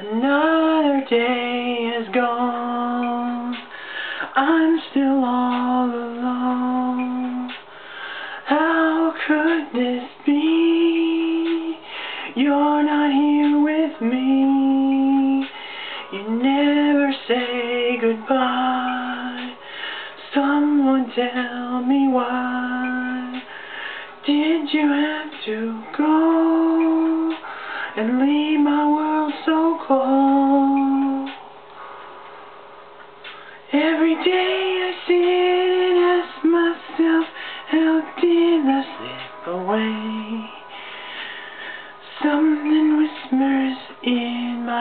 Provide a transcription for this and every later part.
Another day is gone. I'm still all alone. How could this be? You're not here with me. You never say goodbye. Someone tell me why. Did you have to go and leave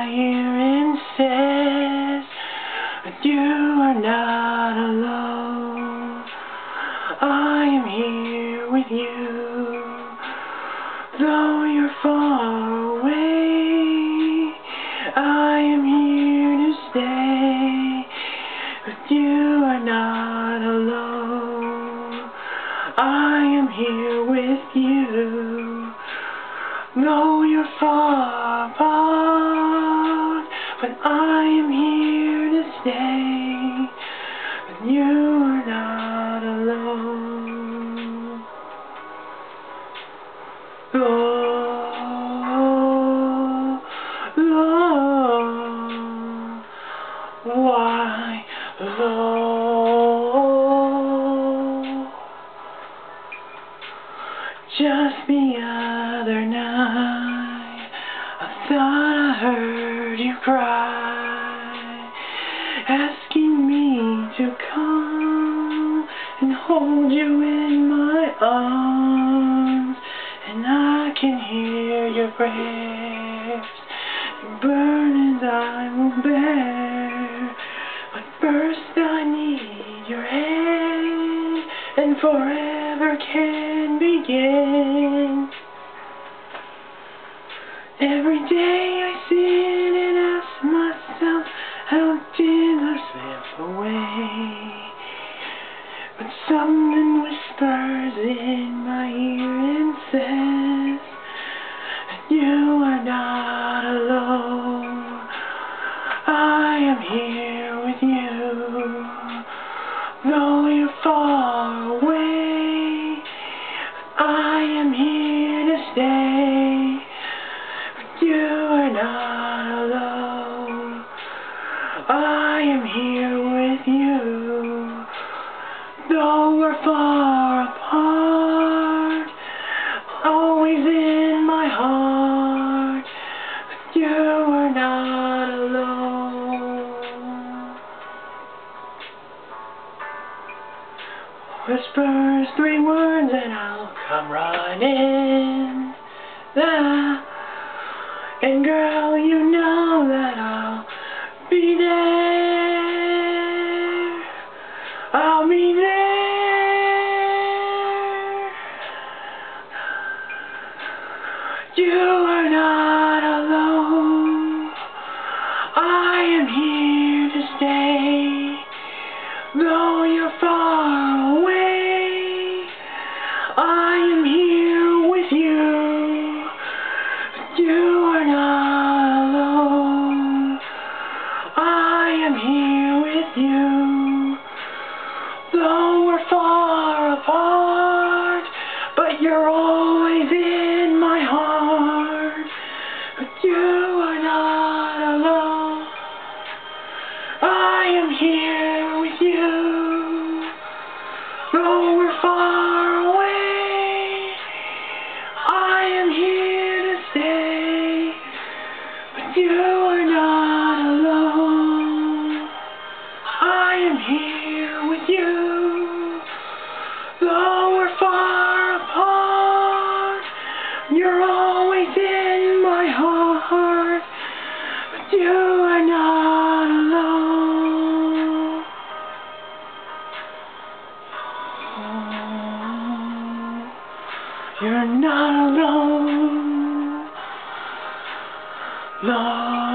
in and says that you are not alone. I am here with you, though you're far away. I am here to stay, but you are not alone. I am here with you, though you're far apart, why, Just the other night, I thought I heard you cry, asking me to come and hold you in my arms, and I can hear your prayers, your burdens I will bear, forever can begin. Every day I sit and ask myself, how did I slip away? But something whispers in my ear and says you are not alone. I am here with you, you are not alone. I am here with you, though we're far apart. Always in my heart, you are not alone. Whispers three words and I'll come running. Ah, and girl, you know that I'll be there. I'll be there. You are not alone. I am here to stay. Though you're far away, I am here always in my heart. But you are not alone. You're not alone. No,